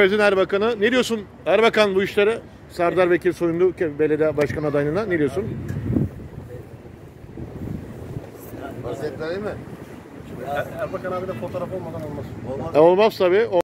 Verdin Erbakan'a. Ne diyorsun Erbakan bu işlere? Sardar Vekil Soyunlu belediye başkan adaylığına ne diyorsun? Vaziyetleri mi? E, Erbakan abi de fotoğraf olmadan olmaz. E, olmaz tabii.